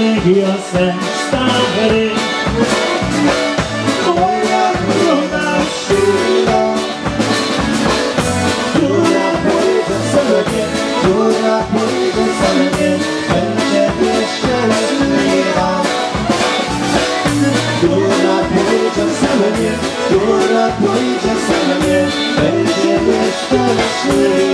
wiosence stawry. Moja bruna silna, która pójdzie sobie mnie, która pójdzie sobie mnie, będzie jeszcze lepsza. Która pójdzie sobie mnie, która pójdzie sobie mnie, będzie jeszcze.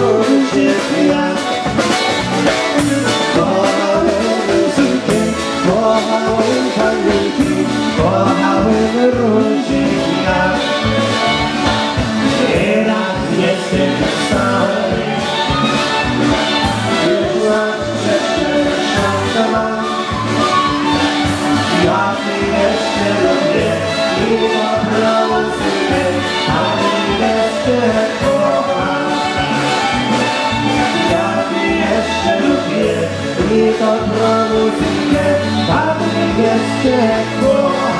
Różnie kwiat Kochałem muzykę, kochałem fajniki Kochałem różnie kwiat Witam w Ramuskie, a my jeszcze chłop.